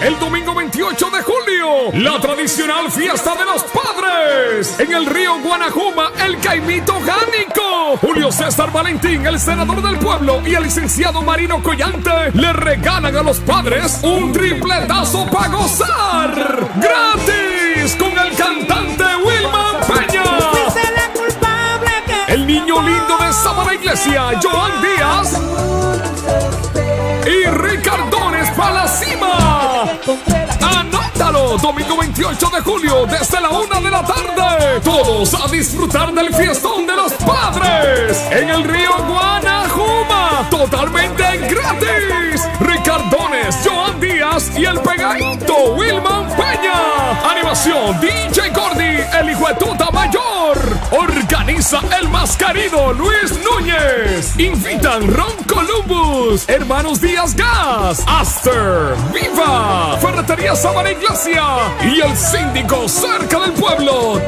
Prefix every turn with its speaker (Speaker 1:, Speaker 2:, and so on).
Speaker 1: El domingo 28 de julio, la tradicional fiesta de los padres. En el río Guanajuma, el Caimito Gánico. Julio César Valentín, el senador del pueblo, y el licenciado Marino Collante le regalan a los padres un tripletazo para gozar. ¡Gratis! Con el cantante Wilman Peña. El niño lindo de Sábana Iglesia, Joan Díaz. Anótalo, domingo 28 de julio, desde la una de la tarde. Todos a disfrutar del fiestón de los padres. En el río Guanajuma, totalmente gratis. Ricardones, Joan Díaz y el pegadito Wilman Peña. Animación, DJ Gordy, el hijo de tuta mayor. Organiza el mascarido Luis Núñez. Invitan Ron Columbus, Hermanos Díaz Gas, Aster, Viva, Ferretería Sabana Iglesia y el síndico cerca del pueblo.